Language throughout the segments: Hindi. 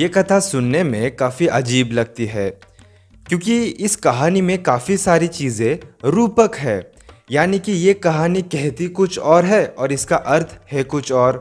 ये कथा सुनने में काफ़ी अजीब लगती है, क्योंकि इस कहानी में काफ़ी सारी चीज़ें रूपक है। यानी कि ये कहानी कहती कुछ और है और इसका अर्थ है कुछ और।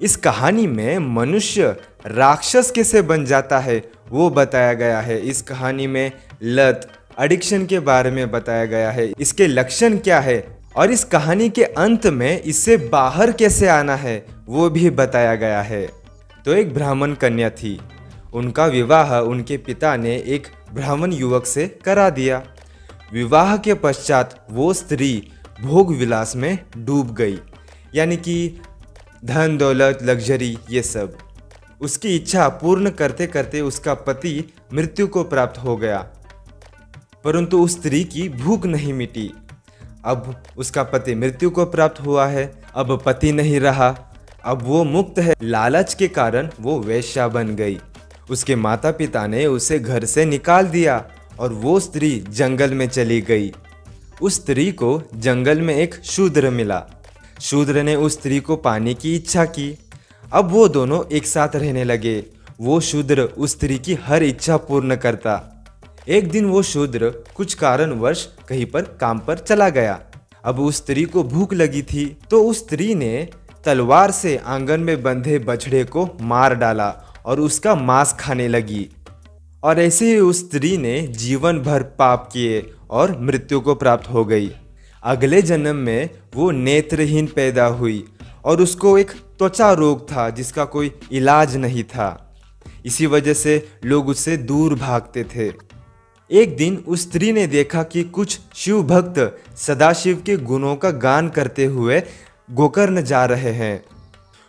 इस कहानी में मनुष्य राक्षस कैसे बन जाता है, वो बताया गया है। इस कहानी में लत एडिक्शन के बारे में बताया गया है। इसके लक्षण क्या है और इस कहानी के अंत में इससे बाहर कैसे आना है, वो भी बताया गया है। तो एक ब्राह्मण कन्या थी। उनका विवाह उनके पिता ने एक ब्राह्मण युवक से करा दिया। विवाह के पश्चात वो स्त्री भोग विलास में डूब गई, यानी कि धन, दौलत, लग्जरी, ये सब। उसकी इच्छा पूर्ण करते करते उसका पति मृत्यु को प्राप्त हो गया। परंतु उस स्त्री की भूख नहीं मिटी। अब उसका पति मृत्यु को प्राप्त हुआ है, अब पति नहीं रहा। अब वो मुक्त है। लालच के कारण वो वैश्या बन गई। उसके माता पिता ने उसे घर से निकाल दिया और वो स्त्री जंगल में चली गई। उस स्त्री को जंगल में एक शूद्र मिला। शूद्र ने उस स्त्री को पाने की इच्छा की। अब वो दोनों एक साथ रहने लगे। वो शूद्र उस स्त्री की हर इच्छा पूर्ण करता। एक दिन वो शूद्र कुछ कारणवश कहीं पर काम पर चला गया। अब उस स्त्री को भूख लगी थी तो उस स्त्री ने तलवार से आँगन में बंधे बछड़े को मार डाला और उसका मांस खाने लगी। और ऐसे ही उस स्त्री ने जीवन भर पाप किए और मृत्यु को प्राप्त हो गई। अगले जन्म में वो नेत्रहीन पैदा हुई और उसको एक त्वचा रोग था जिसका कोई इलाज नहीं था। इसी वजह से लोग उससे दूर भागते थे। एक दिन उस स्त्री ने देखा कि कुछ शिव भक्त सदाशिव के गुणों का गान करते हुए गोकर्ण जा रहे हैं।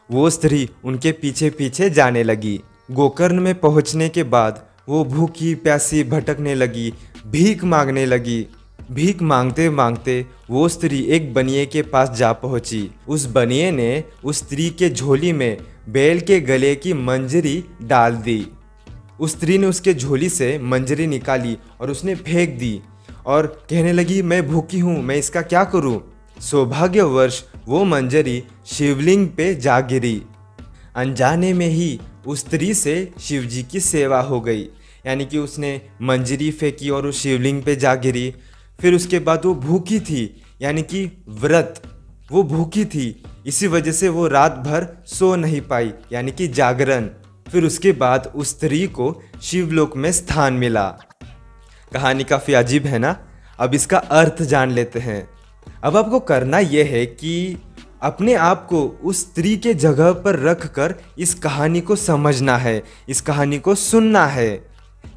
वो स्त्री उनके पीछे पीछे जाने लगी। गोकर्ण में पहुँचने के बाद वो भूखी, प्यासी, भटकने लगी, भीख मांगने लगी। भीख मांगते मांगते वो स्त्री एक बनिए के पास जा पहुँची। उस बनिए ने उस स्त्री के झोली में बैल के गले की मंजरी डाल दी। उस स्त्री ने उसके झोली से मंजरी निकाली और उसने फेंक दी और कहने लगी, मैं भूखी हूँ, मैं इसका क्या करूँ? सौभाग्यवर्ष वो मंजरी शिवलिंग पे जा गिरी। अनजाने में ही उस स्त्री से शिवजी की सेवा हो गई। यानी कि उसने मंजरी फेंकी और उस शिवलिंग पे जा गिरी। फिर उसके बाद वो भूखी थी, यानी कि व्रत। वो भूखी थी, इसी वजह से वो रात भर सो नहीं पाई, यानी कि जागरण। फिर उसके बाद उस स्त्री को शिवलोक में स्थान मिला। कहानी काफ़ी अजीब है ना? अब इसका अर्थ जान लेते हैं। अब आपको करना यह है कि अपने आप को उस स्त्री के जगह पर रख कर इस कहानी को समझना है, इस कहानी को सुनना है।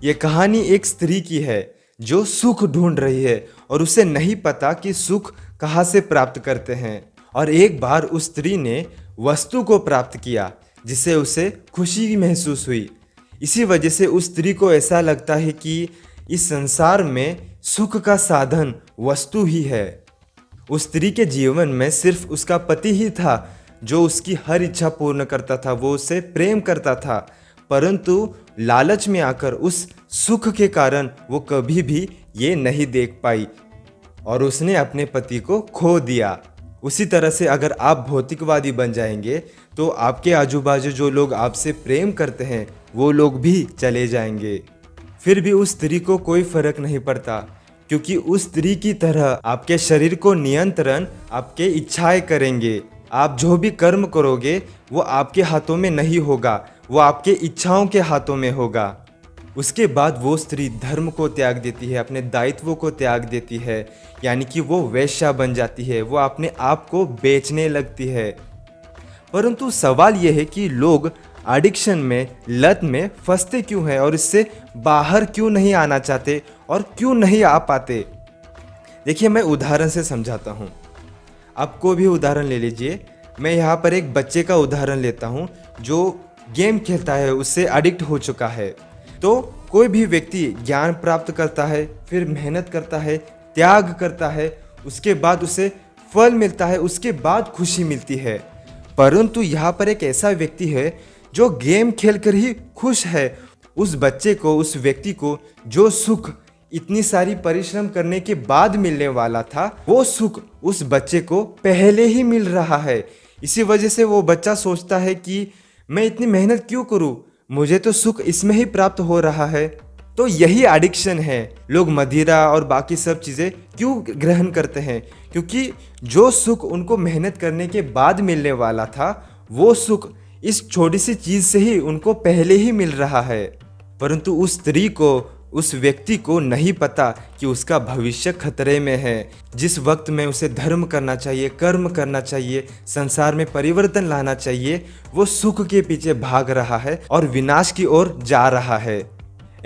ये कहानी एक स्त्री की है जो सुख ढूंढ रही है और उसे नहीं पता कि सुख कहाँ से प्राप्त करते हैं। और एक बार उस स्त्री ने वस्तु को प्राप्त किया, जिससे उसे खुशी महसूस हुई। इसी वजह से उस स्त्री को ऐसा लगता है कि इस संसार में सुख का साधन, वस्तु ही है। उस स्त्री के जीवन में सिर्फ़ उसका पति ही था, जो उसकी हर इच्छा पूर्ण करता था, वो उसे प्रेम करता था। परंतु लालच में आकर उस सुख के कारण वो कभी भी ये नहीं देख पाई और उसने अपने पति को खो दिया। उसी तरह से अगर आप भौतिकवादी बन जाएँगे तो आपके आजू बाजू जो लोग आपसे प्रेम करते हैं, वो लोग भी चले जाएँगे। फिर भी उस स्त्री को कोई फ़र्क नहीं पड़ता। क्योंकि उस स्त्री की तरह आपके शरीर को नियंत्रण, आपके इच्छाएँ करेंगे। आप जो भी कर्म करोगे, वो आपके हाथों में नहीं होगा, वो आपके इच्छाओं के हाथों में होगा। उसके बाद वो स्त्री धर्म को त्याग देती है, अपने दायित्वों को त्याग देती है, यानी कि वो वैश्या बन जाती है, वो अपने आप को बेचने लगती है। परंतु सवाल यह है कि लोग एडिक्शन में, लत में फंसते क्यों हैं और इससे बाहर क्यों नहीं आना चाहते और क्यों नहीं आ पाते? देखिए, मैं उदाहरण से समझाता हूँ। आपको भी उदाहरण ले लीजिए। मैं यहाँ पर एक बच्चे का उदाहरण लेता हूँ, जो गेम खेलता है, उससे एडिक्ट हो चुका है। तो कोई भी व्यक्ति ज्ञान प्राप्त करता है, फिर मेहनत करता है, त्याग करता है, उसके बाद उसे फल मिलता है, उसके बाद खुशी मिलती है। परंतु यहाँ पर एक ऐसा व्यक्ति है जो गेम खेलकर ही खुश है, उस बच्चे को, उस व्यक्ति को जो सुख, इतनी सारी परिश्रम करने के बाद मिलने वाला था, वो सुख उस बच्चे को पहले ही मिल रहा है। इसी वजह से वो बच्चा सोचता है कि मैं इतनी मेहनत क्यों करूँ? मुझे तो सुख इसमें ही प्राप्त हो रहा है। तो यही एडिक्शन है। लोग मदिरा और बाकी सब चीज़ें क्यों ग्रहण करते हैं? क्योंकि जो सुख उनको मेहनत करने के बाद मिलने वाला था, वो सुख इस छोटी सी चीज़ से ही उनको पहले ही मिल रहा है। परंतु उस स्त्री को, उस व्यक्ति को नहीं पता कि उसका भविष्य खतरे में है। जिस वक्त में उसे धर्म करना चाहिए, कर्म करना चाहिए, संसार में परिवर्तन लाना चाहिए, वो सुख के पीछे भाग रहा है और विनाश की ओर जा रहा है।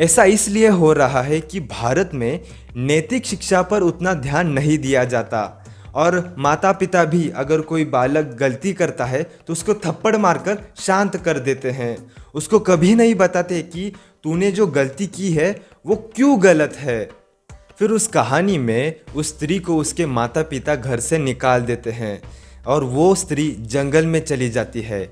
ऐसा इसलिए हो रहा है कि भारत में नैतिक शिक्षा पर उतना ध्यान नहीं दिया जाता। और माता पिता भी अगर कोई बालक गलती करता है तो उसको थप्पड़ मारकर शांत कर देते हैं। उसको कभी नहीं बताते कि तूने जो गलती की है, वो क्यों गलत है। फिर उस कहानी में उस स्त्री को उसके माता पिता घर से निकाल देते हैं और वो स्त्री जंगल में चली जाती है।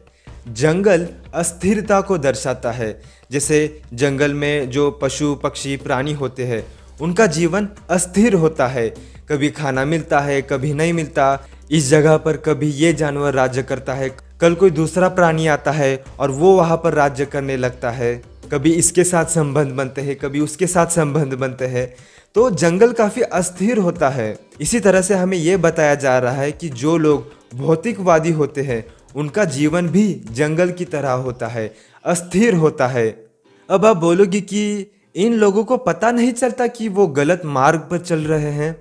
जंगल अस्थिरता को दर्शाता है। जैसे जंगल में जो पशु पक्षी प्राणी होते हैं उनका जीवन अस्थिर होता है। कभी खाना मिलता है, कभी नहीं मिलता। इस जगह पर कभी ये जानवर राज्य करता है। कल कोई दूसरा प्राणी आता है और वो वहाँ पर राज्य करने लगता है। कभी इसके साथ संबंध बनते हैं, कभी उसके साथ संबंध बनते हैं। तो जंगल काफ़ी अस्थिर होता है। इसी तरह से हमें ये बताया जा रहा है कि जो लोग भौतिकवादी होते हैं, उनका जीवन भी जंगल की तरह होता है, अस्थिर होता है। अब आप बोलोगे कि इन लोगों को पता नहीं चलता कि वो गलत मार्ग पर चल रहे हैं।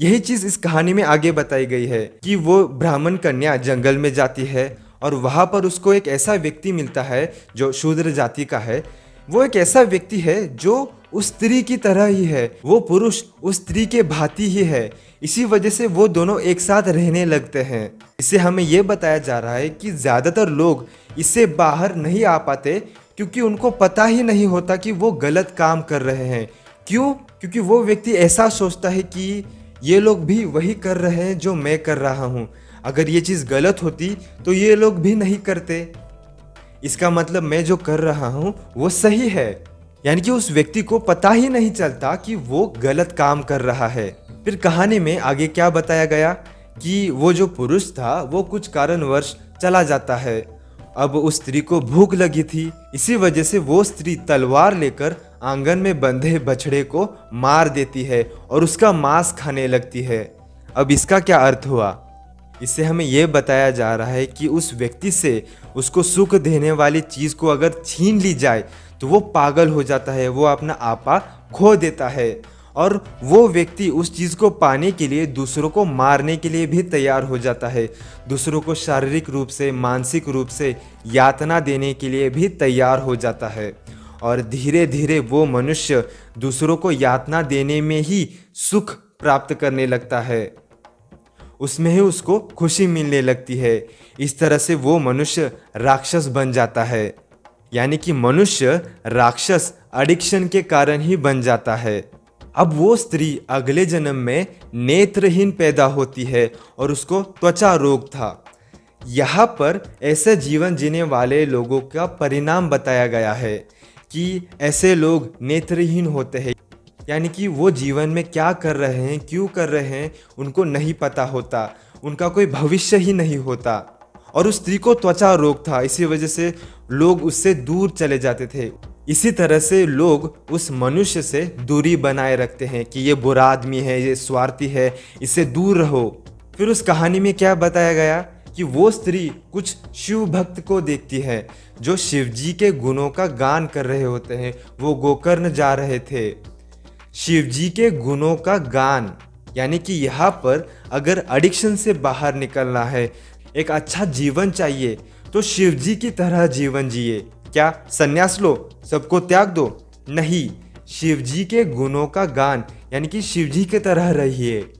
यही चीज़ इस कहानी में आगे बताई गई है कि वो ब्राह्मण कन्या जंगल में जाती है और वहाँ पर उसको एक ऐसा व्यक्ति मिलता है जो शूद्र जाति का है। वो एक ऐसा व्यक्ति है जो उस स्त्री की तरह ही है। वो पुरुष उस स्त्री के भांति ही है। इसी वजह से वो दोनों एक साथ रहने लगते हैं। इससे हमें ये बताया जा रहा है कि ज़्यादातर लोग इससे बाहर नहीं आ पाते क्योंकि उनको पता ही नहीं होता कि वो गलत काम कर रहे हैं। क्यों? क्योंकि वो व्यक्ति ऐसा सोचता है कि ये लोग भी वही कर रहे हैं जो मैं कर रहा हूँ। अगर ये चीज़ गलत होती तो ये लोग भी नहीं करते। इसका मतलब मैं जो कर रहा हूँ, वो सही है। यानी कि उस व्यक्ति को पता ही नहीं चलता कि वो गलत काम कर रहा है। फिर कहानी में आगे क्या बताया गया कि वो जो पुरुष था, वो कुछ कारणवश चला जाता है। अब उस स्त्री को भूख लगी थी। इसी वजह से वो स्त्री तलवार लेकर आँगन में बंधे बछड़े को मार देती है और उसका मांस खाने लगती है। अब इसका क्या अर्थ हुआ? इससे हमें यह बताया जा रहा है कि उस व्यक्ति से उसको सुख देने वाली चीज़ को अगर छीन ली जाए तो वो पागल हो जाता है, वो अपना आपा खो देता है। और वो व्यक्ति उस चीज़ को पाने के लिए, दूसरों को मारने के लिए भी तैयार हो जाता है। दूसरों को शारीरिक रूप से, मानसिक रूप से यातना देने के लिए भी तैयार हो जाता है। और धीरे धीरे वो मनुष्य दूसरों को यातना देने में ही सुख प्राप्त करने लगता है। उसमें ही उसको खुशी मिलने लगती है। इस तरह से वो मनुष्य राक्षस बन जाता है। यानी कि मनुष्य राक्षस एडिक्शन के कारण ही बन जाता है। अब वो स्त्री अगले जन्म में नेत्रहीन पैदा होती है और उसको त्वचा रोग था। यहाँ पर ऐसे जीवन जीने वाले लोगों का परिणाम बताया गया है कि ऐसे लोग नेत्रहीन होते हैं। यानी कि वो जीवन में क्या कर रहे हैं, क्यों कर रहे हैं, उनको नहीं पता होता। उनका कोई भविष्य ही नहीं होता। और उस स्त्री को त्वचा रोग था, इसी वजह से लोग उससे दूर चले जाते थे। इसी तरह से लोग उस मनुष्य से दूरी बनाए रखते हैं कि ये बुरा आदमी है, ये स्वार्थी है, इससे दूर रहो। फिर उस कहानी में क्या बताया गया कि वो स्त्री कुछ शिव भक्त को देखती है, जो शिव जी के गुणों का गान कर रहे होते हैं, वो गोकर्ण जा रहे थे। शिव जी के गुणों का गान, यानी कि यहाँ पर अगर एडिक्शन से बाहर निकलना है, एक अच्छा जीवन चाहिए तो शिव जी की तरह जीवन जिए। क्या संन्यास लो सबको त्याग दो। नहीं शिव जी के गुणों का गान यानी कि शिव जी के तरह रहिए।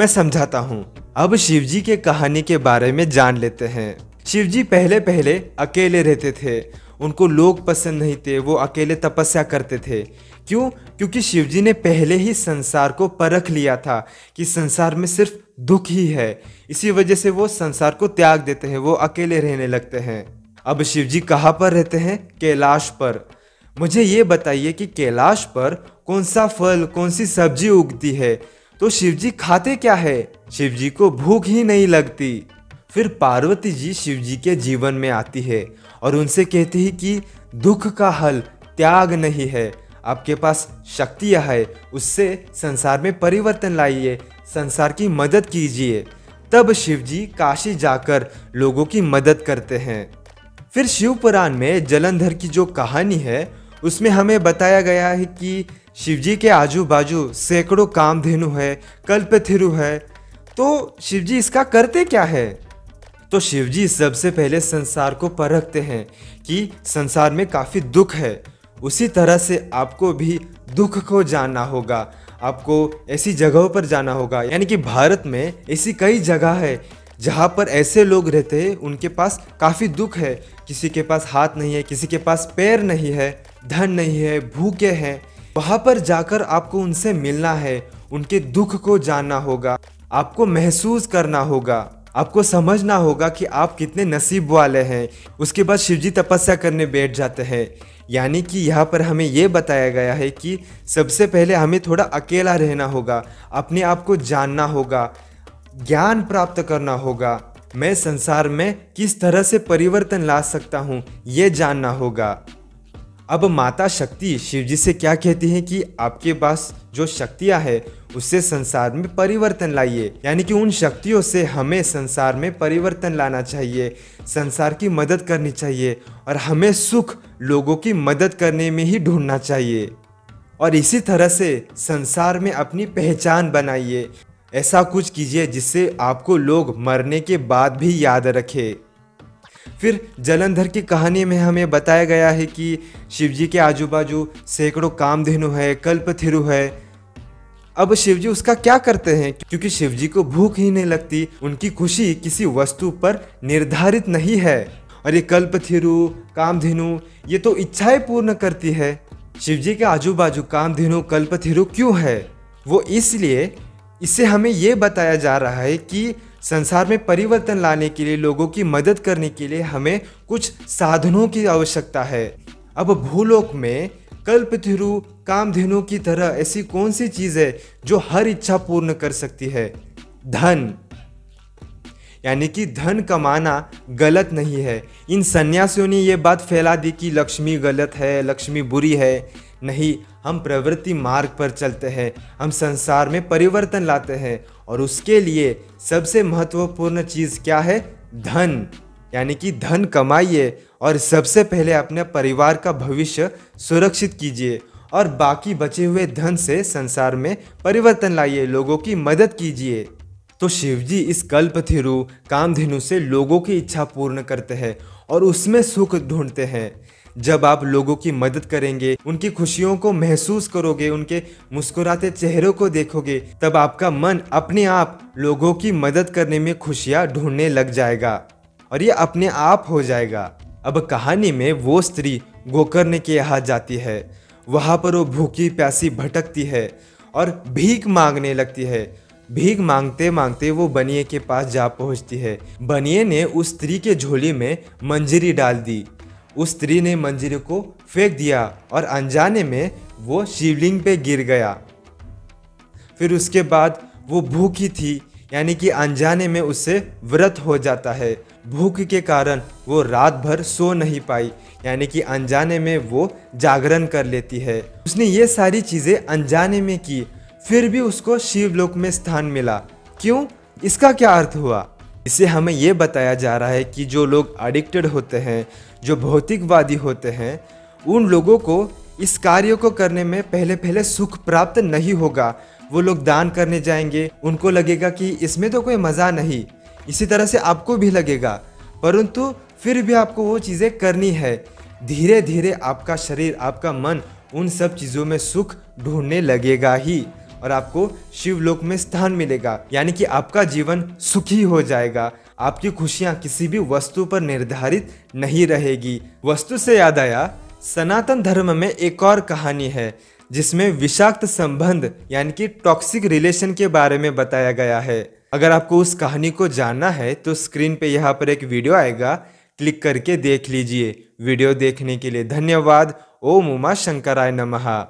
मैं समझाता हूँ। अब शिव जी के कहानी के बारे में जान लेते हैं। शिव जी पहले पहले अकेले रहते थे। उनको लोग पसंद नहीं थे, वो अकेले तपस्या करते थे। क्यों? क्योंकि शिवजी ने पहले ही संसार को परख लिया था कि संसार में सिर्फ़ दुख ही है। इसी वजह से वो संसार को त्याग देते हैं, वो अकेले रहने लगते हैं। अब शिवजी कहाँ पर रहते हैं? कैलाश पर। मुझे ये बताइए कि कैलाश पर कौन सा फल, कौन सी सब्ज़ी उगती है? तो शिवजी खाते क्या है? शिवजी को भूख ही नहीं लगती। फिर पार्वती जी शिव जी के जीवन में आती है और उनसे कहती है कि दुख का हल, त्याग नहीं है। आपके पास शक्तियाँ है, उससे संसार में परिवर्तन लाइए, संसार की मदद कीजिए। तब शिव जी काशी जाकर लोगों की मदद करते हैं। फिर शिव पुराण में जलंधर की जो कहानी है, उसमें हमें बताया गया है कि शिवजी के आजू बाजू सैकड़ों कामधेनु है, कल्पथिरु है। तो शिव जी इसका करते क्या है? तो शिव जी सबसे पहले संसार को परखते हैं कि संसार में काफ़ी दुख है। उसी तरह से आपको भी दुख को जानना होगा। आपको ऐसी जगहों पर जाना होगा। यानी कि भारत में ऐसी कई जगह है जहाँ पर ऐसे लोग रहते हैं, उनके पास काफ़ी दुख है। किसी के पास हाथ नहीं है, किसी के पास पैर नहीं है, धन नहीं है, भूखे हैं। वहाँ पर जाकर आपको उनसे मिलना है, उनके दुख को जानना होगा, आपको महसूस करना होगा, आपको समझना होगा कि आप कितने नसीब वाले हैं। उसके बाद शिवजी तपस्या करने बैठ जाते हैं। यानी कि यहाँ पर हमें ये बताया गया है कि सबसे पहले हमें थोड़ा अकेला रहना होगा, अपने आप को जानना होगा। ज्ञान प्राप्त करना होगा। मैं संसार में किस तरह से परिवर्तन ला सकता हूँ, ये जानना होगा। अब माता शक्ति शिव जी से क्या कहती हैं कि आपके पास जो शक्तियाँ है, उससे संसार में परिवर्तन लाइए। यानी कि उन शक्तियों से हमें संसार में परिवर्तन लाना चाहिए, संसार की मदद करनी चाहिए और हमें सुख लोगों की मदद करने में ही ढूंढना चाहिए। और इसी तरह से संसार में अपनी पहचान बनाइए। ऐसा कुछ कीजिए जिससे आपको लोग मरने के बाद भी याद रखें। फिर जलंधर की कहानी में हमें बताया गया है कि शिवजी के आजू बाजू सैकड़ों कामधेनु है, कल्पथिरु है। अब शिवजी उसका क्या करते हैं? क्योंकि शिवजी को भूख ही नहीं लगती, उनकी खुशी किसी वस्तु पर निर्धारित नहीं है। और ये कल्पथिरु, कामधेनु, ये तो इच्छाएँ पूर्ण करती है। शिवजी के आजू बाजू कामधेनु, कल्पथिरु क्यों है? वो इसलिए इससे हमें ये बताया जा रहा है कि संसार में परिवर्तन लाने के लिए, लोगों की मदद करने के लिए हमें कुछ साधनों की आवश्यकता है। अब भूलोक में कल्पथिरु कामधेनु की तरह ऐसी कौन सी चीज़ है जो हर इच्छा पूर्ण कर सकती है? धन। यानी कि धन कमाना गलत नहीं है। इन सन्यासियों ने यह बात फैला दी कि लक्ष्मी गलत है, लक्ष्मी बुरी है। नहीं, हम प्रवृत्ति मार्ग पर चलते हैं। हम संसार में परिवर्तन लाते हैं। और उसके लिए सबसे महत्वपूर्ण चीज़ क्या है? धन। यानी कि धन कमाइए और सबसे पहले अपने परिवार का भविष्य सुरक्षित कीजिए और बाकी बचे हुए धन से संसार में परिवर्तन लाइए। लोगों की मदद कीजिए। तो शिवजी इस कल्पथिरु कामधेनु से लोगों की इच्छा पूर्ण करते हैं और उसमें सुख ढूंढते हैं। जब आप लोगों की मदद करेंगे, उनकी खुशियों को महसूस करोगे, उनके मुस्कुराते चेहरों को देखोगे, तब आपका मन अपने आप लोगों की मदद करने में खुशियाँ ढूँढने लग जाएगा और ये अपने आप हो जाएगा। अब कहानी में वो स्त्री गोकर्ण के यहाँ जाती है। वहाँ पर वो भूखी प्यासी भटकती है और भीख मांगने लगती है। भीख मांगते मांगते वो बनिए के पास जा पहुँचती है। बनिए ने उस स्त्री के झोली में मंजरी डाल दी। उस स्त्री ने मंजरी को फेंक दिया और अनजाने में वो शिवलिंग पे गिर गया। फिर उसके बाद वो भूखी थी, यानी कि अनजाने में उससे व्रत हो जाता है। भूख के कारण वो रात भर सो नहीं पाई, यानी कि अनजाने में वो जागरण कर लेती है। उसने ये सारी चीज़ें अनजाने में की फिर भी उसको शिवलोक में स्थान मिला। क्यों? इसका क्या अर्थ हुआ? इसे हमें ये बताया जा रहा है कि जो लोग एडिक्टेड होते हैं, जो भौतिकवादी होते हैं, उन लोगों को इस कार्य को करने में पहले पहले सुख प्राप्त नहीं होगा। वो लोग दान करने जाएँगे। उनको लगेगा कि इसमें तो कोई मज़ा नहीं। इसी तरह से आपको भी लगेगा। परंतु फिर भी आपको वो चीज़ें करनी है। धीरे धीरे आपका शरीर, आपका मन उन सब चीज़ों में सुख ढूँढने लगेगा ही। और आपको शिवलोक में स्थान मिलेगा। यानी कि आपका जीवन सुखी हो जाएगा। आपकी खुशियाँ किसी भी वस्तु पर निर्धारित नहीं रहेगी। वस्तु से याद आया, सनातन धर्म में एक और कहानी है, जिसमें विषाक्त संबंध, यानी कि टॉक्सिक रिलेशन के बारे में बताया गया है। अगर आपको उस कहानी को जानना है तो स्क्रीन पे यहाँ पर एक वीडियो आएगा। क्लिक करके देख लीजिए। वीडियो देखने के लिए धन्यवाद। ओम उमा शंकराय नमः।